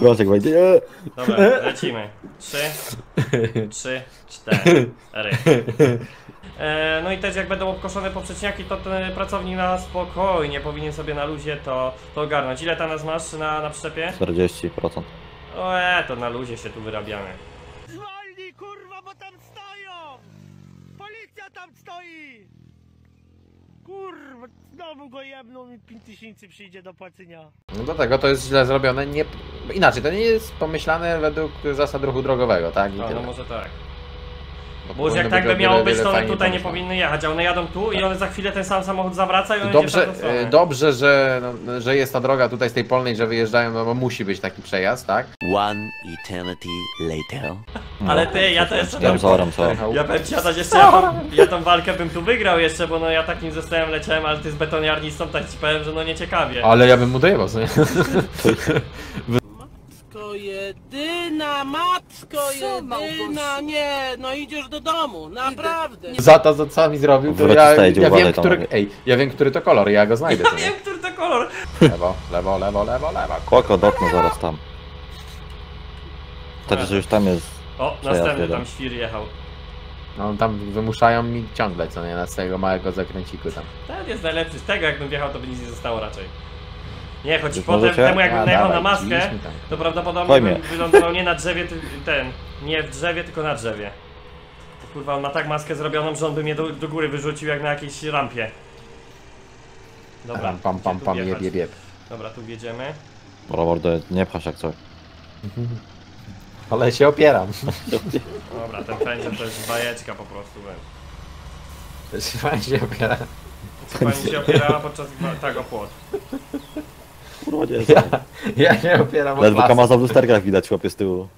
Brączek wejdzie. Nie. Dobra, lecimy. Trzy, trzy, cztery. E, no i też jak będą obkoszone poprzeczniaki, to ten pracownik na spokojnie powinien sobie na luzie to, to ogarnąć. Ile tam nas masz na, na przyczepie? 40%. O, e, to na luzie się tu wyrabiamy. Zwolnij kurwa, bo tam stoją! Policja tam stoi! Kurwa, znowu go jebną i 5000 przyjdzie do płacenia. No do tego to jest źle zrobione, nie... Inaczej, to nie jest pomyślane według zasad ruchu drogowego, tak? I No, no może tak. Bo Bo już jak tak by miało być, to one tutaj nie powinny jechać, a one jadą tu i one za chwilę ten sam samochód zawraca i one Dobrze, e, dobrze że, no, że jest ta droga tutaj z tej polnej, że wyjeżdżają, no bo musi być taki przejazd, tak? One eternity later. No. Ale ty, ja to jeszcze tam... zorem, co. Ja ci, Adaś, jeszcze ja, tą- ja tą walkę bym tu wygrał jeszcze, bo no ja takim zestawem leciałem, ale ty z betoniarnistą tak ci powiem, że no nieciekawie. Ale ja bym mu dojebał, co nie? Matko jedyna, matko jedyna, nie, no idziesz do domu, naprawdę. Za to, co- co mi zrobił, to Wróć ja, ja wiem, uważaj który, ej, ja wiem, który to kolor, ja go znajdę, Ja co nie? wiem, który to kolor. Lewo, lewo, lewo, lewo, lewo. Kłoko dotnę zaraz tam. Wtedy, że już tam jest. O, Przejazd następny jeden. tam świr jechał. No tam wymuszają mi ciągle, co nie, na tego małego zakręciku tam. Ten jest najlepszy. Z tego jakbym wjechał, to by nic nie zostało raczej. Nie, choć Już potem możecie? temu jakbym A, najechał na maskę, tam. to prawdopodobnie Pojmie. bym wylądował nie na drzewie, ty, ten, nie w drzewie, tylko na drzewie. To kurwa, on ma tak maskę zrobioną, że on by mnie do, do góry wyrzucił jak na jakiejś rampie. Dobra, Pam, pam, pam, gdzie tu pam, wjechać? jeb, jeb, jeb. Dobra, tu wjedziemy. Dobra, mordo, nie pchasz jak coś. Ale się opieram. Dobra, ten pędzel to jest bajeczka po prostu. Fajnie się opieram. Co pani się opierała podczas tego płot. Kurwa, nie Ja, ja się opieram o Ledwo klasę. kamaza w lusterkach widać chłopie z tyłu.